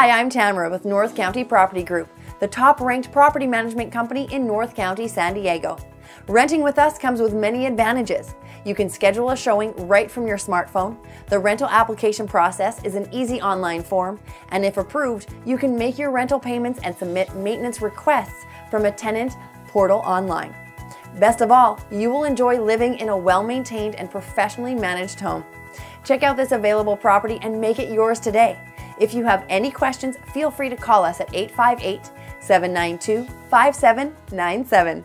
Hi, I'm Tamara with North County Property Group, the top ranked property management company in North County, San Diego. Renting with us comes with many advantages. You can schedule a showing right from your smartphone. The rental application process is an easy online form, and if approved, you can make your rental payments and submit maintenance requests from a tenant portal online. Best of all, you will enjoy living in a well maintained and professionally managed home. Check out this available property and make it yours today. If you have any questions, feel free to call us at 858 792 5797.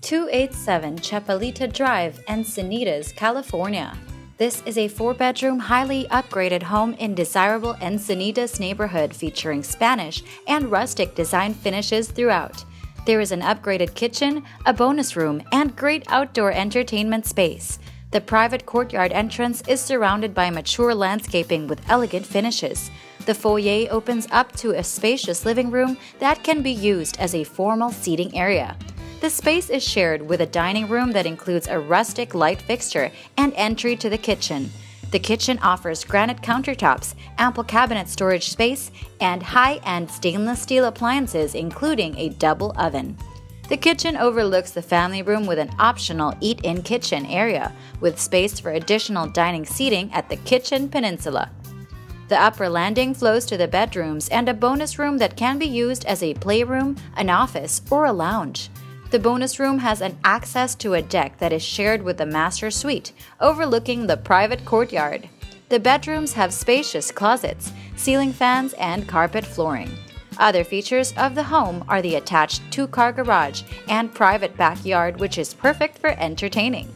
287 Chapalita Drive, Encinitas, California. This is a four bedroom, highly upgraded home in desirable Encinitas neighborhood featuring Spanish and rustic design finishes throughout. There is an upgraded kitchen, a bonus room, and great outdoor entertainment space. The private courtyard entrance is surrounded by mature landscaping with elegant finishes. The foyer opens up to a spacious living room that can be used as a formal seating area. The space is shared with a dining room that includes a rustic light fixture and entry to the kitchen. The kitchen offers granite countertops, ample cabinet storage space, and high end stainless steel appliances, including a double oven. The kitchen overlooks the family room with an optional eat in kitchen area, with space for additional dining seating at the kitchen peninsula. The upper landing flows to the bedrooms and a bonus room that can be used as a playroom, an office, or a lounge. The bonus room has an access to a deck that is shared with the master suite, overlooking the private courtyard. The bedrooms have spacious closets, ceiling fans, and carpet flooring. Other features of the home are the attached two car garage and private backyard, which is perfect for entertaining.